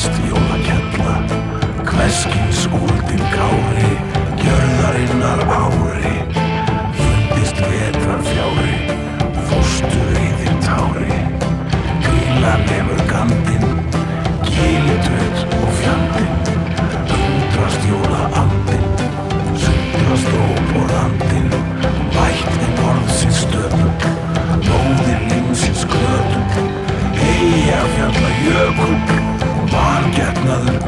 kallast jólakjalla Hverskins úldin kári Gjörðarinnar ári. Hlutist vetrar fjári Fóstu reyðir tári. Gríla nefur gandin Gílitöð og fjandin Undrast jóla andin Sundrast óp og randin Vætt en orðsins stöp Nóðin einsins glötum Eyja fjalla jökum Come get another